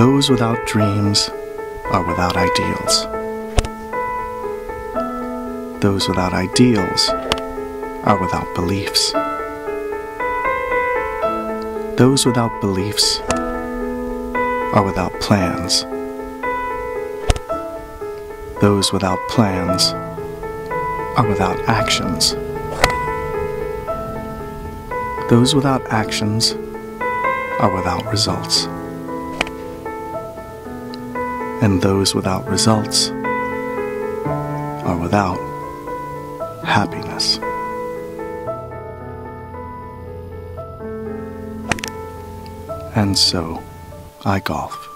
Those without dreams are without ideals. Those without ideals are without beliefs. Those without beliefs are without plans. Those without plans are without actions. Those without actions are without results. And those without results are without happiness. And so, I golf.